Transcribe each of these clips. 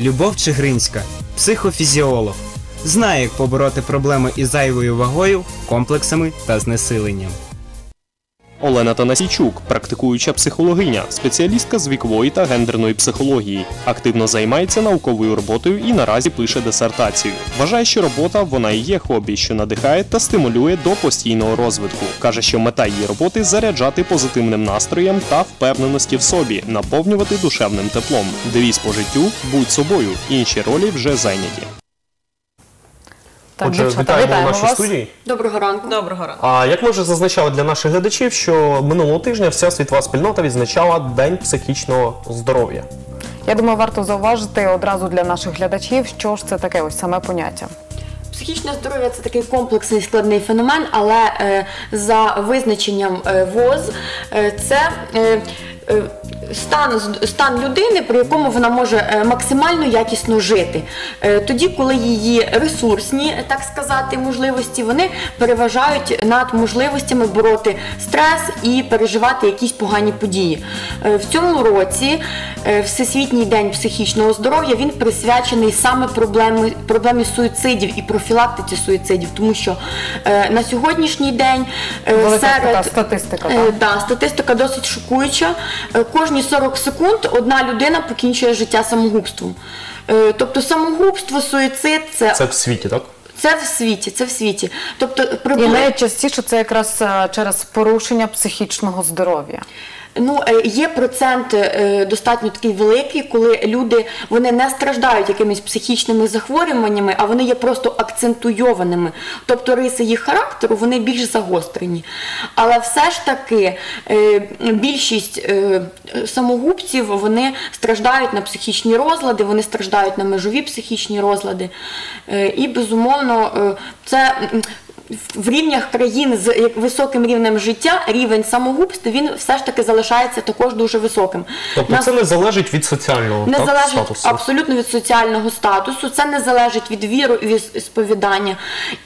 Любов Чигринська, психофізіолог, знає, як побороти проблеми із зайвою вагою, комплексами та знесиленням. Олена Танасійчук, практикуюча психологиня, спеціалістка з вікової та гендерної психології, активно займається науковою роботою і наразі пише дисертацію. Вважає, що робота вона і є хобі, що надихає та стимулює до постійного розвитку. каже, що мета її роботи заряджати позитивним настроєм та впевненості в собі, наповнювати душевним теплом. Девіз по життю будь собою. Інші ролі вже зайняті. Так, Отже, дівчата, вітаємо в вітаємо нашій вас. студії. Доброго ранку. Доброго ранку. А як ми вже зазначали для наших глядачів, що минулого тижня вся світова спільнота відзначала День психічного здоров'я. Я думаю, варто зауважити одразу для наших глядачів, що ж це таке ось саме поняття. Психічне здоров'я це такий комплексний складний феномен, але е, за визначенням е, ВОЗ е, це е, стан, з- стан людини, при якому вона може е, максимально якісно жити. Е, тоді, коли її ресурсні, так сказати, можливості, вони переважають над можливостями бороти стрес і переживати якісь погані події. Е, в цьому році е, Всесвітній день психічного здоров'я він присвячений саме проблемі, проблемі суїцидів і профілактиці суїцидів, тому що е, на сьогоднішній день е, Велика серед статистика, Е, так? да, статистика досить шокуюча. Е, Кожні 40 секунд одна людина покінчує життя самогубством. Е, Тобто самогубство, суїцид це, Це в світі, так? це в світі, це в світі. Тобто І приблизно найчастіше це якраз е, через порушення психічного здоров'я. Ну, е, є процент е, достатньо такий великий, коли люди вони не страждають якимись психічними захворюваннями, а вони є просто акцентуйованими. Тобто риси їх характеру вони більш загострені. Але все ж таки е, більшість самогубців вони страждають на психічні розлади, вони страждають на межові психічні розлади. І безумовно, це. В рівнях країн з високим рівнем життя рівень самогубств він все ж таки залишається також дуже високим. Тобто Нас це не залежить від соціального не так, залежить статусу. абсолютно від соціального статусу, це не залежить від віру і від сповідання.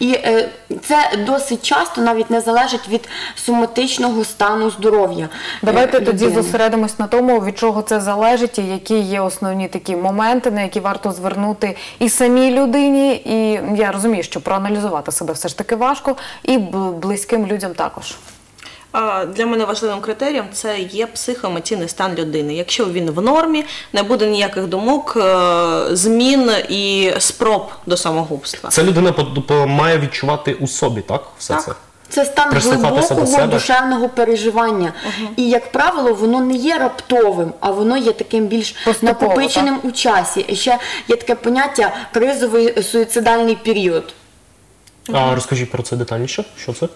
І е, це досить часто навіть не залежить від соматичного стану здоров'я. Давайте е, тоді людини. зосередимось на тому, від чого це залежить, і які є основні такі моменти, на які варто звернути і самій людині. І я розумію, що проаналізувати себе все ж таки важко, і близьким людям також. Для мене важливим критерієм це є психоемоційний стан людини. Якщо він в нормі, не буде ніяких думок, е, змін і спроб до самогубства. Це людина має відчувати у собі, так? Все Так. це. Це стан глибокого душевного переживання. І, як правило, воно не є раптовим, а воно є таким більш Поступово, накопиченим у часі. І ще є таке поняття кризовий суїцидальний період. А розкажіть про це детальніше. Що це?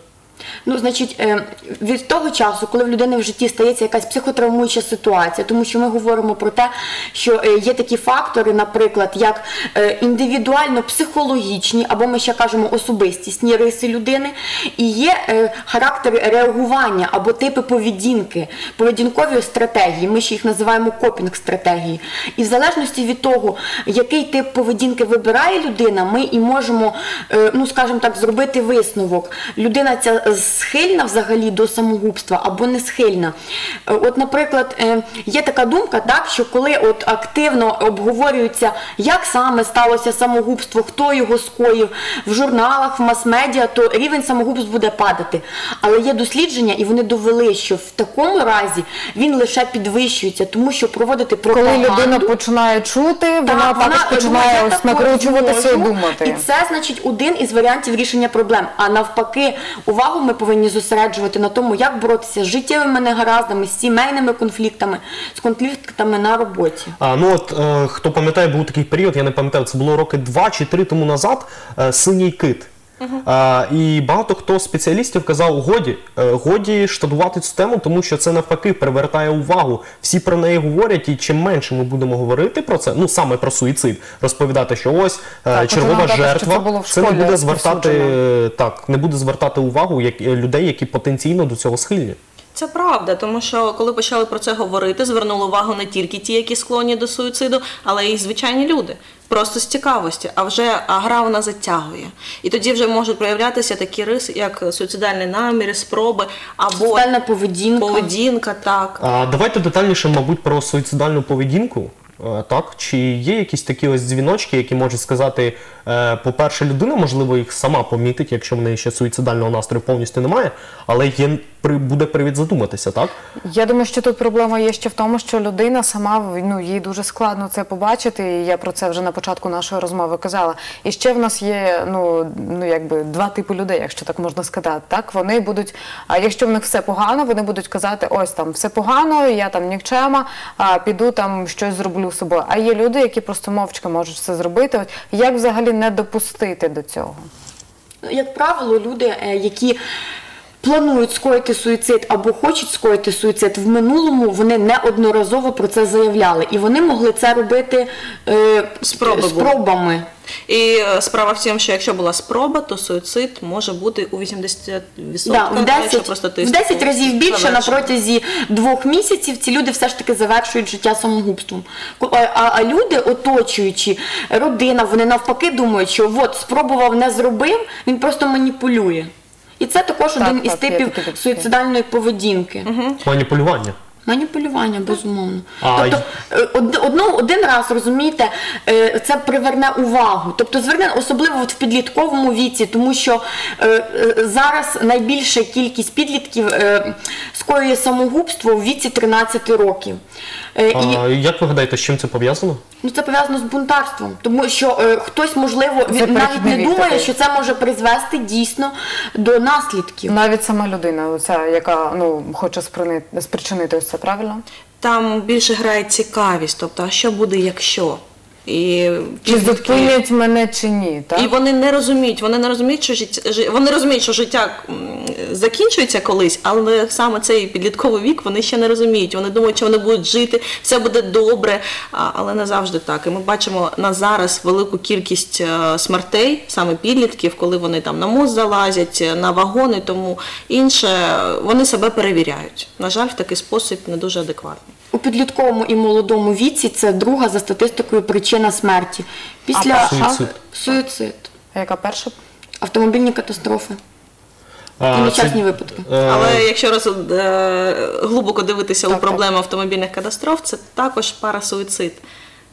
Ну, значить, е, від того часу, коли в людини в житті стається якась психотравмуюча ситуація, тому що ми говоримо про те, що е, є такі фактори, наприклад, як е, індивідуально-психологічні, або ми ще кажемо особистісні риси людини, і є характери реагування або типи поведінки, поведінкові стратегії. Ми ще їх називаємо копінг-стратегії. І в залежності від того, який тип поведінки вибирає людина, ми і можемо, ну скажімо так, зробити висновок. Людина ця схильна взагалі до самогубства або не схильна. От, наприклад, е, є така думка, так, що коли от активно обговорюється, як саме сталося самогубство, хто його скоїв в журналах, в мас-медіа, то рівень самогубств буде падати. Але є дослідження, і вони довели, що в такому разі він лише підвищується, тому що проводити Коли людина починає чути, вона Так, також починає ось накручуватися і думати. І це значить один із варіантів рішення проблем. А навпаки, увагу ми повинні зосереджувати на тому, як боротися з життєвими негараздами, з сімейними конфліктами, з конфліктами на роботі. А, ну от е, хто пам'ятає, був такий період, я не пам'ятаю, це було роки два чи три тому назад. Е, синій кит. А, і багато хто з спеціалістів казав, годі, е, годі штатувати цю тему, тому що це навпаки привертає увагу. Всі про неї говорять, і чим менше ми будемо говорити про це, ну саме про суїцид, розповідати, що ось е, Так, чергова жертва, що жертва, це це не буде звертати розповсюджено. е, так, не буде звертати увагу як, е, людей, які потенційно до цього схильні. Це правда, тому що коли почали про це говорити, звернули увагу не тільки ті, які склонні до суїциду, але й звичайні люди. Просто з цікавості, а вже а гра вона затягує. І тоді вже можуть проявлятися такі риси, як суїцидальні наміри, спроби або Суїцидальна поведінка. поведінка, так. А, давайте детальніше, мабуть, про суїцидальну поведінку. Е, Так, чи є якісь такі ось дзвіночки, які можуть сказати, е, по-перше, людина, можливо, їх сама помітить, якщо в неї ще суїцидального настрою повністю немає, але є буде привід задуматися, так? Я думаю, що тут проблема є ще в тому, що людина сама ну їй дуже складно це побачити. І я про це вже на початку нашої розмови казала. І ще в нас є ну, ну якби два типи людей, якщо так можна сказати. Так вони будуть, а якщо в них все погано, вони будуть казати: ось там все погано, я там нікчема, а піду там щось зроблю собою. А є люди, які просто мовчки можуть це зробити. От як взагалі не допустити до цього? Як правило, люди, е, які планують скоїти суїцид або хочуть скоїти суїцид в минулому, вони неодноразово про це заявляли. І вони могли це робити е, Спроби були. спробами. І е, справа в тім, що якщо була спроба, то суїцид може бути у 80%, Да, в, якщо 10, просто в 10 разів більше на протязі двох місяців ці люди все ж таки завершують життя самогубством. А, а, а люди, оточуючи родина, вони навпаки думають, що от спробував, не зробив, він просто маніпулює. І це також Так, один із так, типів суїцидальної поведінки. Маніпулювання. Маніпулювання, безумовно. А, тобто е, од- одно, один раз, розумієте, е, це приверне увагу. Тобто зверне особливо от в підлітковому віці, тому що е, е, зараз найбільша кількість підлітків е, скоює самогубство у віці 13 років. Е, і А, як ви гадаєте, з чим це пов'язано? ну, це пов'язано з бунтарством, тому що е, хтось, можливо, він навіть не вік думає, що це може призвести дійсно до наслідків. Навіть сама людина, оця, яка ну хоче сприни- спричинити ось це правильно? Там більше грає цікавість, тобто, а що буде, якщо? І Чи зупинять мене чи ні? Так? І вони не розуміють, вони не розуміють, що життя жи- вони розуміють, що життя закінчується колись, але саме цей підлітковий вік вони ще не розуміють. Вони думають, що вони будуть жити, все буде добре, але не завжди так. І ми бачимо на зараз велику кількість е, смертей, саме підлітків, коли вони там на мост залазять, е, на вагони, тому інше вони себе перевіряють. На жаль, в такий спосіб не дуже адекватний. У підлітковому і молодому віці це друга за статистикою причина смерті. Після А перша? суїцид. суїцид, А яка перша? автомобільні катастрофи А, і нещасні це- випадки. е, Але якщо роз, е, глибоко дивитися Так, у проблему автомобільних катастроф, це також парасуїцид.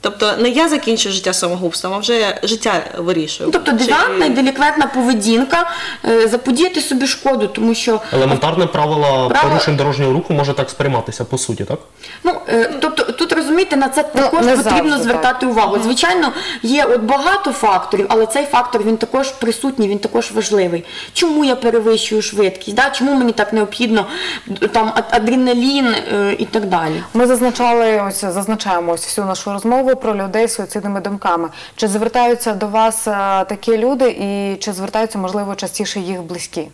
Тобто не я закінчую життя самогубством, а вже життя вирішую. Ну, Тобто девіантна і деліквентна поведінка е, заподіяти собі шкоду, тому що Елементарне правило Право- порушень дорожнього руху може так сприйматися по суті, так? ну е, тобто тут розумієте, на це також не потрібно завжди звертати увагу. Звичайно, є от багато факторів, але цей фактор він також присутній, він також важливий. Чому я перевищую швидкість? Да? Чому мені так необхідно д- там а- адреналін е, і так далі? Ми зазначали ось зазначаємо ось всю нашу розмову про людей з суїцидними думками. Чи звертаються до вас е, такі люди, і чи звертаються можливо частіше їх близькі?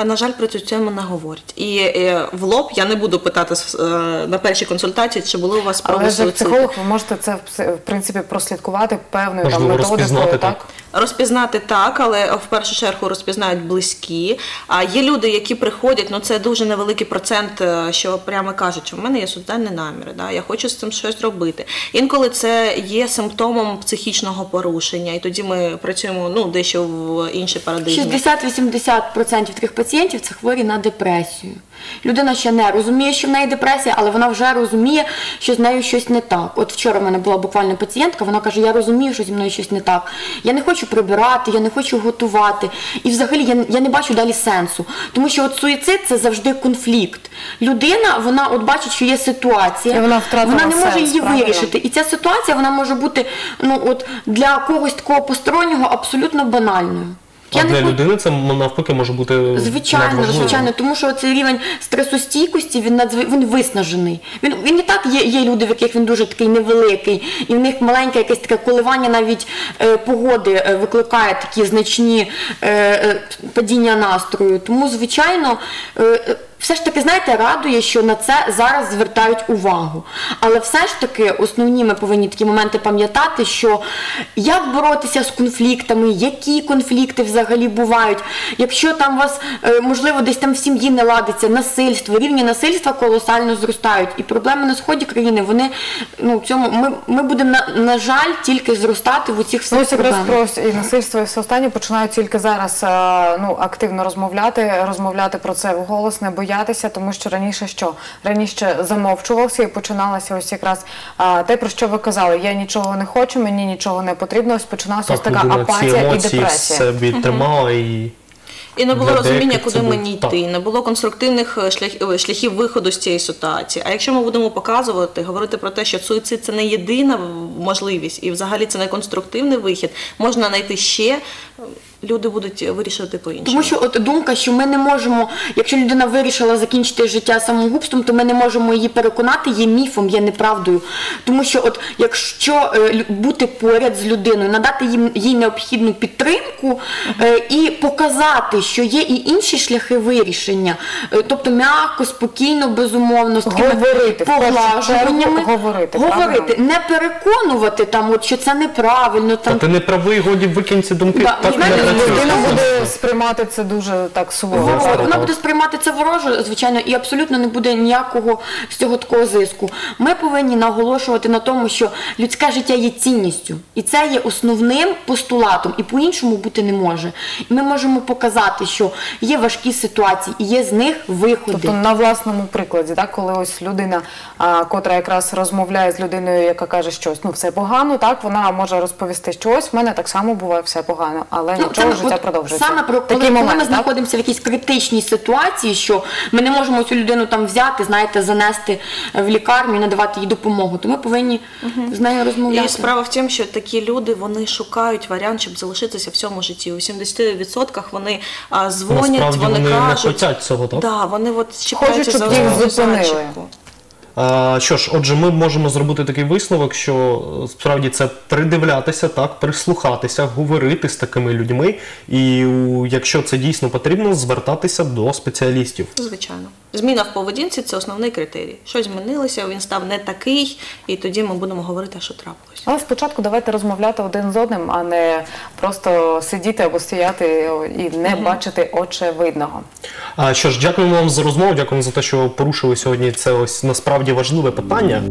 А на жаль, про цю тему не говорять. І е, в лоб я не буду питати е, на першій консультації, чи були у вас спроби Але як психолог ви можете це в принципі прослідкувати певною там Можливо, методикою, так? Розпізнати так, але в першу чергу розпізнають близькі. А є люди, які приходять, ну це дуже невеликий процент, е, що прямо кажуть, що в мене є суїцидальні наміри, да, я хочу з цим щось робити. Інколи це є симптомом психічного порушення, і тоді ми працюємо ну дещо в іншій парадигмі. 60-80% таких пацієнтів це хворі на депресію. Людина ще не розуміє, що в неї депресія, але вона вже розуміє, що з нею щось не так. От вчора в мене була буквально пацієнтка, вона каже: Я розумію, що зі мною щось не так. Я не хочу прибирати, я не хочу готувати. І взагалі я, я не бачу далі сенсу. Тому що от суїцид це завжди конфлікт. Людина, вона от бачить, що є ситуація, І вона вона не може сенс, її правильно? вирішити. І ця ситуація вона може бути ну от для когось такого постороннього абсолютно банальною. А для не людини це навпаки може бути Звичайно, звичайно, тому що цей рівень стресостійкості він надзв... він виснажений. Він він і так є, є люди, в яких він дуже такий невеликий, і в них маленьке якесь таке коливання навіть е, погоди е, викликає такі значні е, е, падіння настрою. Тому, звичайно, е, е, все ж таки, знаєте, радує, що на це зараз звертають увагу. Але все ж таки основні ми повинні такі моменти пам'ятати, що як боротися з конфліктами, які конфлікти взагалі бувають. Якщо там у вас, е, можливо, десь там в сім'ї не ладиться, насильство, рівні насильства колосально зростають. І проблеми на сході країни, вони ну, в цьому ми, ми будемо, на, на жаль, тільки зростати в усіх всіх проблемах. про і насильство і все останнє починають тільки зараз е, ну, активно розмовляти, розмовляти про це вголос, не боятися. Боятися, тому що раніше що? Раніше замовчувався і починалося ось якраз а, те, про що ви казали. Я нічого не хочу, мені нічого не потрібно. Ось починалася ось Так, така людина ці апатія і емоції депресія. собі тримала і. І не було Для розуміння, куди мені так. йти, не було конструктивних е, шлях- е, шляхів виходу з цієї ситуації. А якщо ми будемо показувати, говорити про те, що суїцид це не єдина можливість, і взагалі це не конструктивний вихід, можна знайти ще. Е, Люди будуть вирішувати по-іншому. Тому що от думка, що ми не можемо, якщо людина вирішила закінчити життя самогубством, то ми не можемо її переконати, є міфом, є неправдою. Тому що, от якщо е, бути поряд з людиною, надати їм їй необхідну підтримку е, і показати, що є і інші шляхи вирішення, е, тобто м'яко, спокійно, безумовно, з такими Говорити, в першу поглажуваннями, чергу говорити, говорити, правильно? не переконувати там, от що це неправильно, Та там ти не правий, годі викинь ці думки. Да, так ви не знаєте. Людина буде сприймати це дуже так суворо. Вороже. Вона буде сприймати це вороже, звичайно, і абсолютно не буде ніякого з цього такого зиску. Ми повинні наголошувати на тому, що людське життя є цінністю, і це є основним постулатом, і по-іншому бути не може. І ми можемо показати, що є важкі ситуації, і є з них виходи. Тобто на власному прикладі, так, коли ось людина, а, котра якраз розмовляє з людиною, яка каже щось, ну все погано, так вона може розповісти, що ось в мене так само буває все погано, але Ну, життя от продовжується. Саме про коли, Такий коли момент, ми так? знаходимося в якійсь критичній ситуації, що ми не можемо цю людину там взяти, знаєте, занести в лікарню і надавати їй допомогу, то ми повинні з нею розмовляти. І справа в тім, що такі люди вони шукають варіант, щоб залишитися в цьому житті. У 70% вони а, дзвонять, Насправді вони, вони не кажуть, хотять цього, так? Да, вони от чіпляються за зупинили. Що ж, отже, ми можемо зробити такий висновок, що е, справді це придивлятися, так, прислухатися, говорити з такими людьми, і якщо це дійсно потрібно, звертатися до спеціалістів. Звичайно, зміна в поведінці це основний критерій. Щось змінилося, він став не такий, і тоді ми будемо говорити, що трапилось. Але спочатку давайте розмовляти один з одним, а не просто сидіти або стояти і не бачити очевидного. А що ж, дякуємо вам за розмову, дякуємо за те, що порушили сьогодні це ось насправді важливе питання.